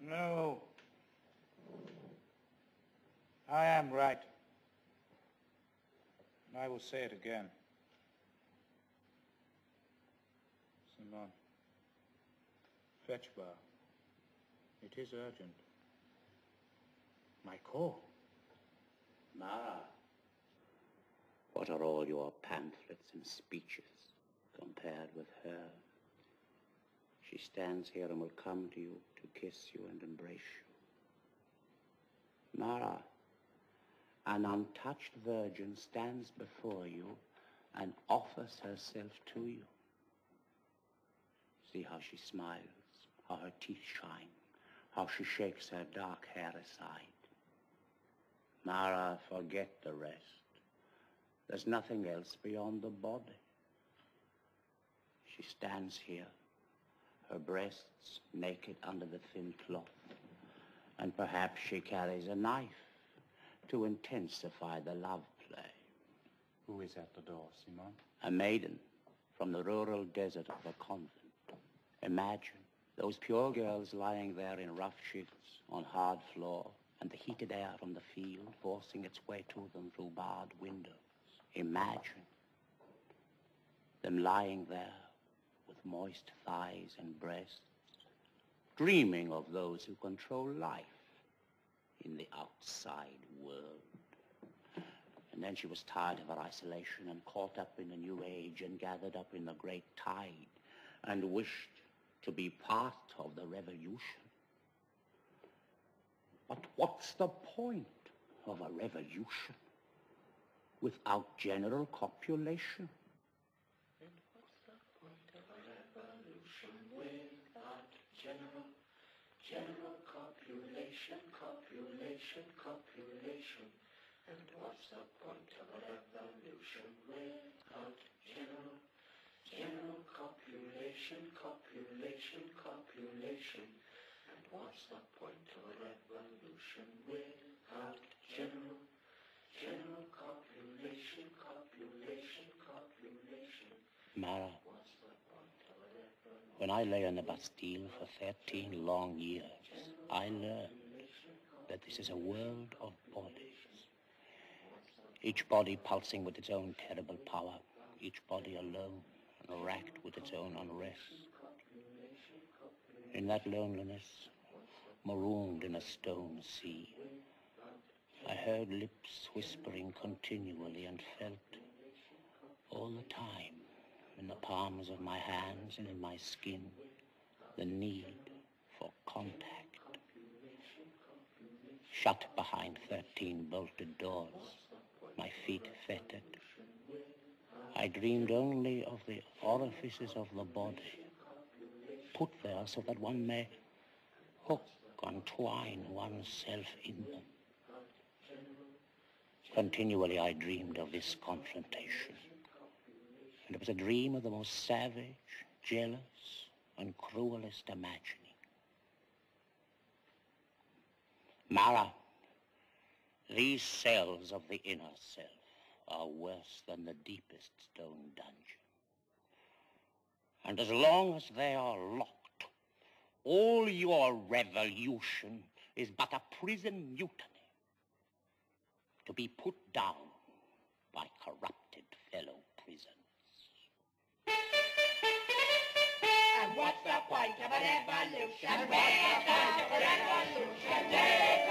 No. I am right. And I will say it again. Simonne. Fetch bar. It is urgent. My call. Marat, what are all your pamphlets and speeches compared with her? She stands here and will come to you to kiss you and embrace you. Marat, an untouched virgin stands before you and offers herself to you. See how she smiles, how her teeth shine, how she shakes her dark hair aside. Marat, forget the rest. There's nothing else beyond the body. She stands here, her breasts naked under the thin cloth, and perhaps she carries a knife to intensify the love play. Who is at the door, Simonne? A maiden from the rural desert of a convent. Imagine those pure girls lying there in rough shifts on hard floor and the heated air from the field forcing its way to them through barred windows. Imagine them lying there moist thighs and breasts, dreaming of those who control life in the outside world. And then she was tired of her isolation and caught up in the new age and gathered up in the great tide and wished to be part of the revolution. But what's the point of a revolution without general copulation? And what's the point of a revolution without general, general copulation, copulation, copulation? And what's the point of revolution without general, general copulation, copulation, copulation? And what's the point of revolution without general, general copulation, copulation, copulation? Marat, What's the point of a revolution? When I lay in the Bastille for 13 long years, I learned that this is a world of bodies. Each body pulsing with its own terrible power, each body alone and racked with its own unrest. In that loneliness, marooned in a stone sea, I heard lips whispering continually and felt all the time in the palms of my hands and in my skin the need for contact. Shut behind 13 bolted doors, my feet fettered. I dreamed only of the orifices of the body, put there so that one may hook and twine oneself in them. Continually I dreamed of this confrontation. And it was a dream of the most savage, jealous, and cruelest imagining. Marat, these cells of the inner self are worse than the deepest stone dungeon. And as long as they are locked, all your revolution is but a prison mutiny to be put down by corrupted fellow prisoners. revolution, revolution, revolution.